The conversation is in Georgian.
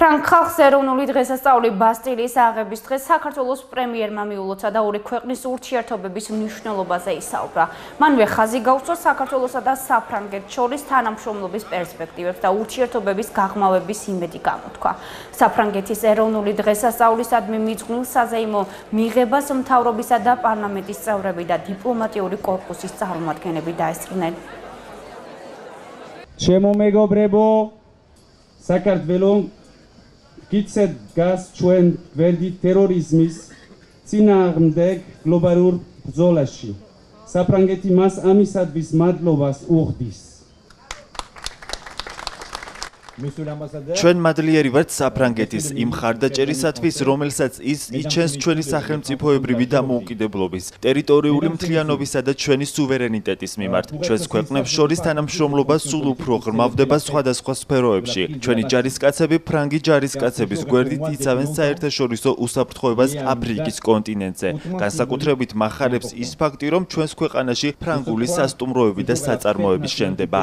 ფრანგ ხალხს ეროვნული დღესასწაული ბასტილიის აღების დღეს საქართველოს პრემიერმა მიულოცა და ორი ქვეყნის ურთიერთობების მნიშვნელობაზე ისაუბრა. მანვე ხაზი გაუწვა საქართველოსა და საფრანგეთს შორის თანამშრომლობის პერსპექტივებს და ურთიერთობების გაღრმავების იმედი გამოთქვა. საფრანგეთის ეროვნული დღესასწაულისადმი მიძღვნილ საზეიმო მიღებას მთავრობისა და პარლამენტის წევრები და დიპლომატიური კორპუსის წარმომადგენლები დაესწრნენ. ჩემო მეგობრებო, საქართველოს გიცეთ გას ჩვენ გვერდი ტერორიზმის წინააღმდეგ გლობალურ ბრძოლაში. საფრანგეთი მას ამისადვის მადლობას უხდის. ჩვენ მადლიერი ვართ საფრანგეთის იმ ხარდაჭერისათვის, რომელსაც ის იჩენს ჩვენი სახელმწიფოებრივი დამოუკიდებლობის, ტერიტორიული მთლიანობისა და ჩვენი სუვერენიტეტის მიმართ. ჩვენს ქვეყნებს შორის თანამშრომლობა სულ უფრო ღრმავდება სხვადასხვა სფეროებში. ჩვენი ჯარისკაცები ფრანგი ჯარისკაცების გვერდით იცავენ საერთაშორისო უსაფრთხოებას აფრიკის კონტინენტზე. განსაკუთრებით מחარებს ის ფაქტი, რომ ჩვენს ქვეყანაში ფრანგული სასტუმროები და საწარმოები შენდება.